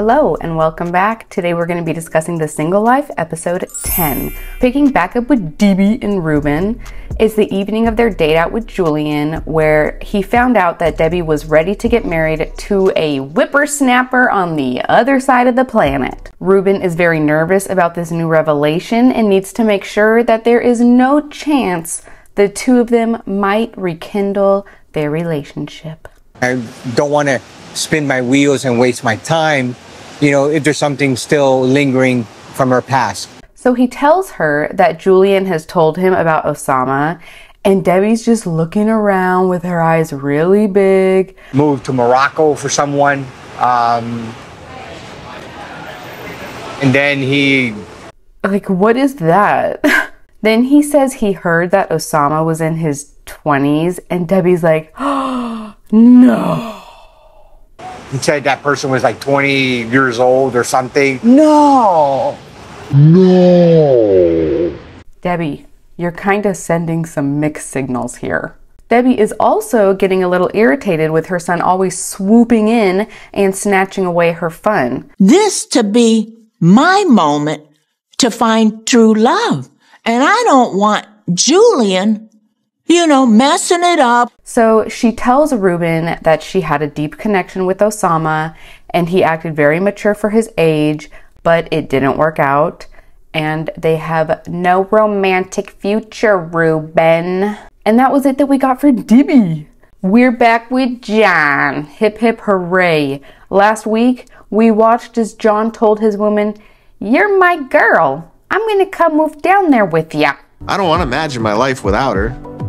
Hello and welcome back. Today we're going to be discussing The Single Life, episode 10. Picking back up with Debbie and Ruben is the evening of their date out with Julian, where he found out that Debbie was ready to get married to a whippersnapper on the other side of the planet. Ruben is very nervous about this new revelation and needs to make sure that there is no chance the two of them might rekindle their relationship. I don't want to spin my wheels and waste my time, you know, if there's something still lingering from her past. So he tells her that Julian has told him about Osama, and Debbie's just looking around with her eyes really big. Moved to Morocco for someone. Um, and then he. Like, what is that? then he says he heard that Osama was in his 20s, and Debbie's like, oh, no. He said that person was like 20 years old or something. No. No. Debbie, you're kind of sending some mixed signals here. Debbie is also getting a little irritated with her son always swooping in and snatching away her fun. This to be my moment to find true love. And I don't want Julian you know, messing it up. So she tells Ruben that she had a deep connection with Osama and he acted very mature for his age, but it didn't work out. And they have no romantic future, Ruben. And that was it that we got for Debbie. We're back with John. Hip hip hooray. Last week, we watched as John told his woman, You're my girl. I'm gonna come move down there with ya. I don't want to imagine my life without her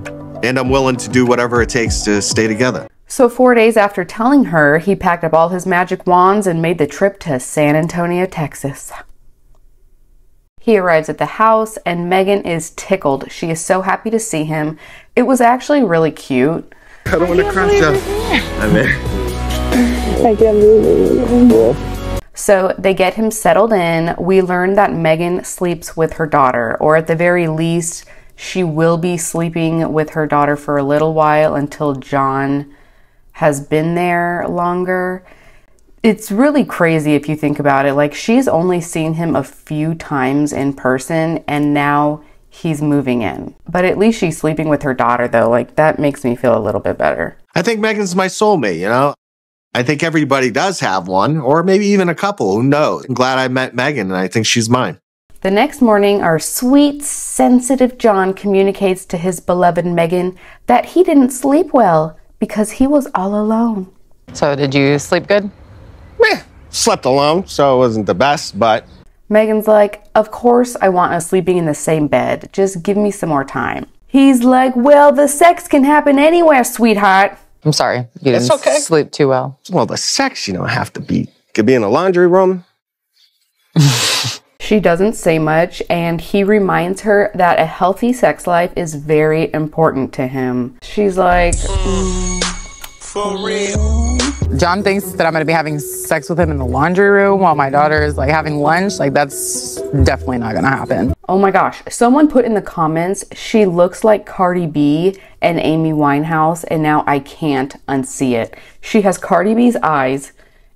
and I'm willing to do whatever it takes to stay together. So, four days after telling her, he packed up all his magic wands and made the trip to San Antonio, Texas. He arrives at the house, and Megan is tickled. She is so happy to see him. It was actually really cute. I don't want to crash you. I'm in. I can't believe So they get him settled in. We learn that Megan sleeps with her daughter, or at the very least, she will be sleeping with her daughter for a little while until John has been there longer. It's really crazy if you think about it. Like, she's only seen him a few times in person, and now he's moving in. But at least she's sleeping with her daughter, though. Like, that makes me feel a little bit better. I think Megan's my soulmate, you know? I think everybody does have one, or maybe even a couple. Who knows? I'm glad I met Megan, and I think she's mine. The next morning, our sweet, sensitive John communicates to his beloved Megan that he didn't sleep well because he was all alone. So, did you sleep good? Meh, slept alone, so it wasn't the best, but. Megan's like, Of course, I want us sleeping in the same bed. Just give me some more time. He's like, Well, the sex can happen anywhere, sweetheart. I'm sorry. You didn't okay. sleep too well. Well, the sex, you don't have to be. Could be in a laundry room. She doesn't say much, and he reminds her that a healthy sex life is very important to him. She's like, mm, For real. John thinks that I'm gonna be having sex with him in the laundry room while my daughter is like having lunch. Like, that's definitely not gonna happen. Oh my gosh. Someone put in the comments, she looks like Cardi B and Amy Winehouse, and now I can't unsee it. She has Cardi B's eyes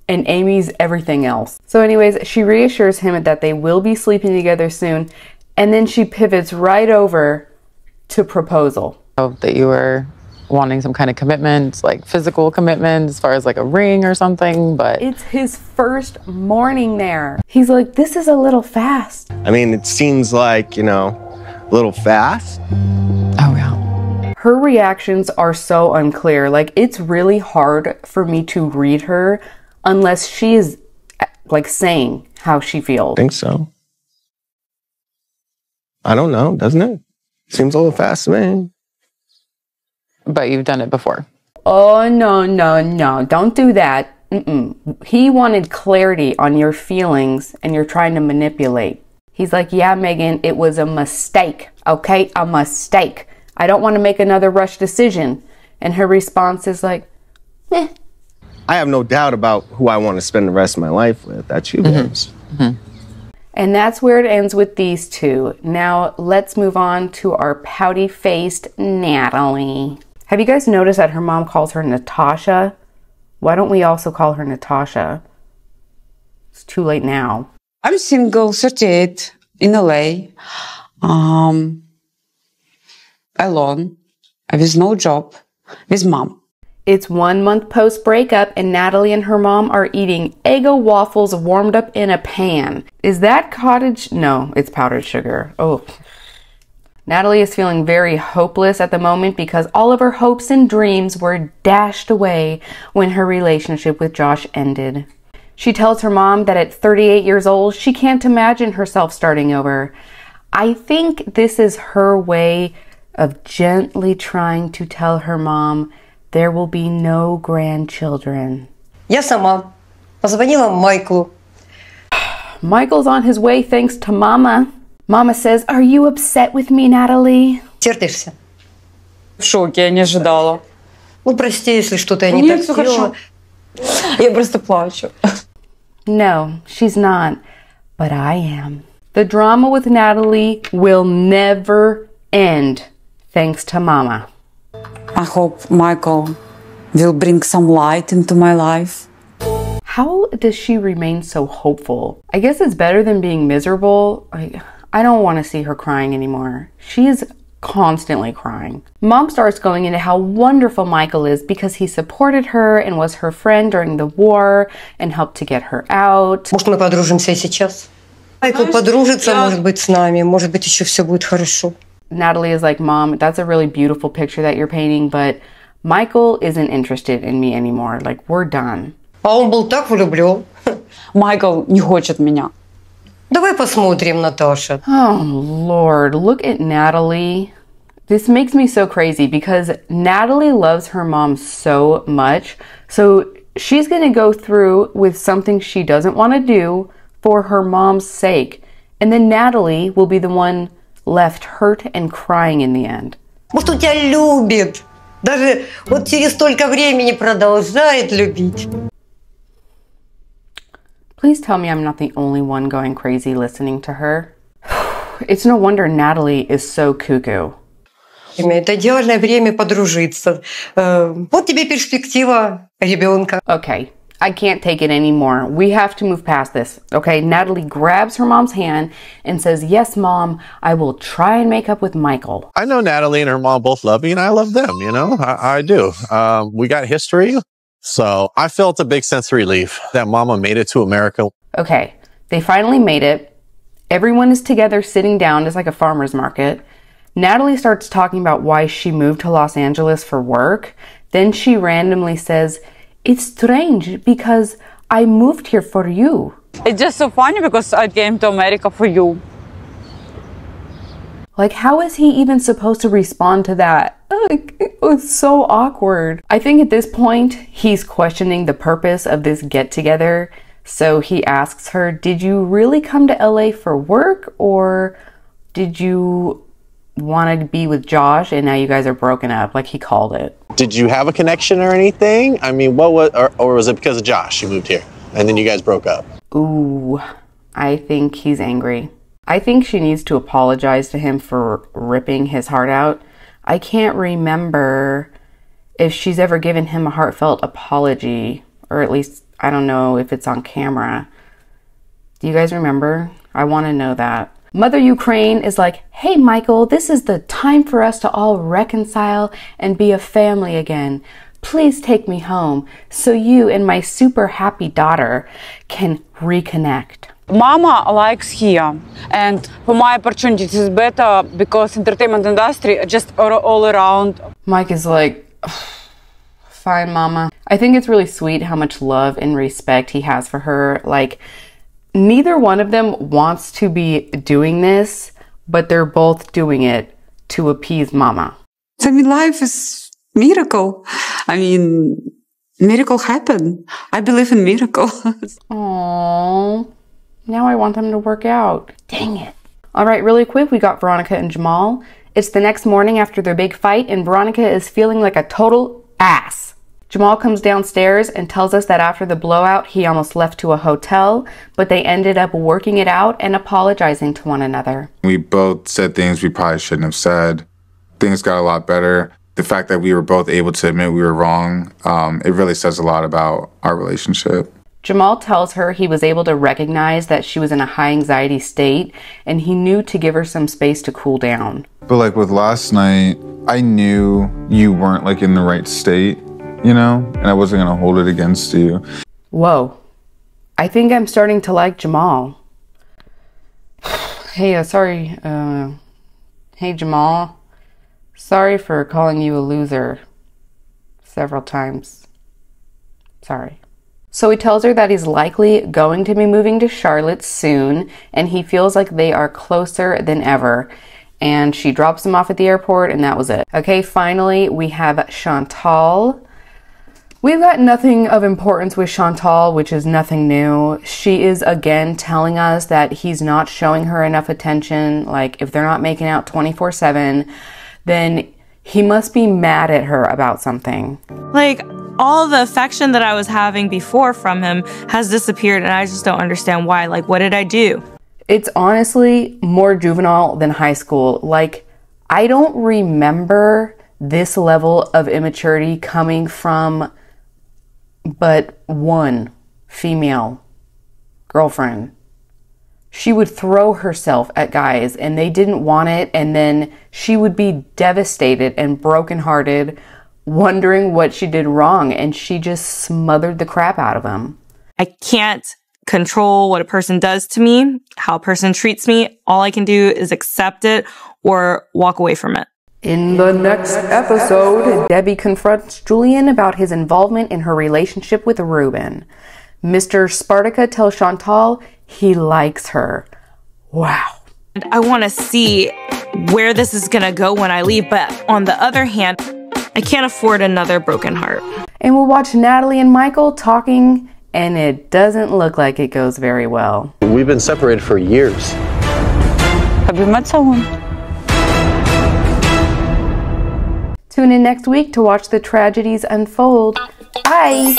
and Amy's everything else. So, anyways, she reassures him that they will be sleeping together soon, and then she pivots right over to proposal. Oh, that you were wanting some kind of commitment, like physical commitment, as far as like a ring or something, but. It's his first morning there. He's like, this is a little fast. I mean, it seems like, you know, a little fast. Oh, yeah. Her reactions are so unclear. Like, it's really hard for me to read her unless she is like saying how she feels. I think so. I don't know, doesn't it? Seems a little fast to me. But you've done it before. Oh, no, no, no. Don't do that. Mm-mm. He wanted clarity on your feelings and you're trying to manipulate. He's like, Yeah, Megan, it was a mistake. Okay? A mistake. I don't want to make another rush decision. And her response is like, Eh, I have no doubt about who I want to spend the rest of my life with. That's you, mm-hmm. babes. Mm-hmm. And that's where it ends with these two. Now let's move on to our pouty faced Natalie. Have you guys noticed that her mom calls her Natasha? Why don't we also call her Natasha? It's too late now. I'm single, 38, in LA, um, alone, with no job, with mom. It's one month post breakup, and Natalie and her mom are eating Eggo waffles warmed up in a pan. Is that cottage? No, it's powdered sugar. Oh. Natalie is feeling very hopeless at the moment because all of her hopes and dreams were dashed away when her relationship with Josh ended. She tells her mom that at 38 years old, she can't imagine herself starting over. I think this is her way of gently trying to tell her mom there will be no grandchildren. Я сама позвонила Майклу. Michael's on his way thanks to Mama. Mama says, Are you upset with me, Natalie? Сердишься? В шоке, я не ожидала. Ну, прости, если что-то я не Нет, так всё сделала. хорошо. Я просто плачу. No, she's not. But I am. The drama with Natalie will never end thanks to Mama. I hope Michael will bring some light into my life. How does she remain so hopeful? I guess it's better than being miserable. I, I don't want to see her crying anymore. She is constantly crying. Mom starts going into how wonderful Michael is because he supported her and was her friend during the war and helped to get her out. Может, мы подружимся и сейчас? Майкл подружится, может быть, с нами. Может быть, еще все будет хорошо. Natalie is like, Mom, that's a really beautiful picture that you're painting, but Michael isn't interested in me anymore. Like, we're done. А он был так влюблен. Майкл не хочет меня. Давай посмотрим, Наташа. Oh, Lord, look at Natalie. This makes me so crazy because Natalie loves her mom so much. So she's going to go through with something she doesn't want to do for her mom's sake. And then Natalie will be the one left hurt and crying in the end. Может, он тебя любит. Даже вот через столько времени продолжает любить. Please tell me I'm not the only one going crazy listening to her. It's no wonder Natalie is so cuckoo. Время. Это идеальное время подружиться. Э, Вот тебе перспектива ребенка. Okay, I can't take it anymore. We have to move past this. Okay, Natalie grabs her mom's hand and says, Yes, mom, I will try and make up with Michael. I know Natalie and her mom both love me, and I love them. You know, I, I do. Um, we got history, so I felt a big sense of relief that Mama made it to America. Okay, they finally made it. Everyone is together sitting down. It's like a farmer's market. Natalie starts talking about why she moved to Los Angeles for work. Then she randomly says, It's strange because I moved here for you. It's just so funny because I came to America for you. Like, how is he even supposed to respond to that? Like, it was so awkward. I think at this point, he's questioning the purpose of this get together. So he asks her, Did you really come to LA for work or did you want to be with Josh and now you guys are broken up? Like he called it. Did you have a connection or anything? I mean, what was, or, or was it because of Josh you moved here and then you guys broke up? Ooh, I think he's angry. I think she needs to apologize to him for ripping his heart out. I can't remember if she's ever given him a heartfelt apology, or at least I don't know if it's on camera. Do you guys remember? I want to know that. Mother Ukraine is like, hey, Michael, this is the time for us to all reconcile and be a family again. Please take me home so you and my super happy daughter can reconnect. Mama likes here, and for my opportunities is better because entertainment industry just all, all around. Mike is like, fine, mama. I think it's really sweet how much love and respect he has for her. Like, neither one of them wants to be doing this, but they're both doing it to appease mama. I mean, life is miracle. I mean, miracle happen. I believe in miracles. Aww. Now I want them to work out. Dang it. All right, really quick, we got Veronica and Jamal. It's the next morning after their big fight, and Veronica is feeling like a total ass. Jamal comes downstairs and tells us that after the blowout, he almost left to a hotel, but they ended up working it out and apologizing to one another. We both said things we probably shouldn't have said. Things got a lot better. The fact that we were both able to admit we were wrong, um, it really says a lot about our relationship. Jamal tells her he was able to recognize that she was in a high anxiety state and he knew to give her some space to cool down. But like with last night, I knew you weren't like in the right state, you know, and I wasn't gonna hold it against you. Whoa. I think I'm starting to like Jamal. hey, uh, sorry. Uh, hey, Jamal. Sorry for calling you a loser several times. Sorry. So he tells her that he's likely going to be moving to Charlotte soon and he feels like they are closer than ever. And she drops him off at the airport and that was it. Okay, finally we have Chantel. We've got nothing of importance with Chantel, which is nothing new. She is again telling us that he's not showing her enough attention. Like, if they're not making out 24 7, then he must be mad at her about something. Like, all the affection that I was having before from him has disappeared, and I just don't understand why. Like, what did I do? It's honestly more juvenile than high school. Like, I don't remember this level of immaturity coming from but one female girlfriend. She would throw herself at guys and they didn't want it, and then she would be devastated and brokenhearted wondering what she did wrong, and she just smothered the crap out of them. I can't control what a person does to me, how a person treats me. All I can do is accept it or walk away from it. In the next episode, Debbie confronts Julian about his involvement in her relationship with Ruben. Mr. Spartica tells Chantel he likes her. Wow. I want to see where this is going to go when I leave, but on the other hand, I can't afford another broken heart. And we'll watch Natalie and Michael talking, and it doesn't look like it goes very well. We've been separated for years. Have you met someone? Tune in next week to watch the tragedies unfold. Bye!